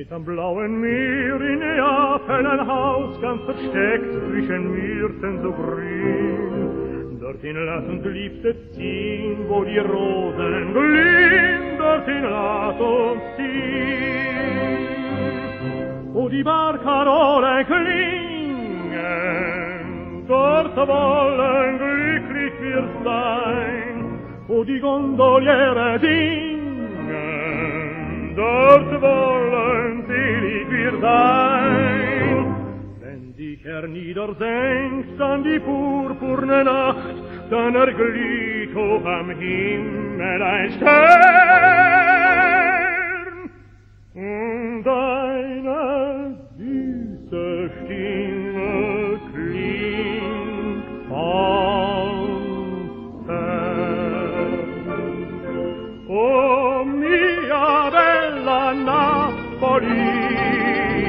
steht am blauen Meer in Neapel ein Haus, ganz versteckt zwischen Myrten so grün. Dorthin lass uns Liebste ziehen, wo die Rosen glühen, dorthin lass uns ziehen. Wo die Barcarolen klingen, dort wollen glücklich wir sein, wo die Gondoliere singen, dort wollen Wenn dich er niederdenkt an die purpurne Nacht, dann erglüht hoch am Himmel ein Stern und eine süße Stirn.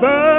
never